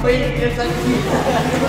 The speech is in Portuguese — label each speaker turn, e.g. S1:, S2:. S1: foi essa aqui.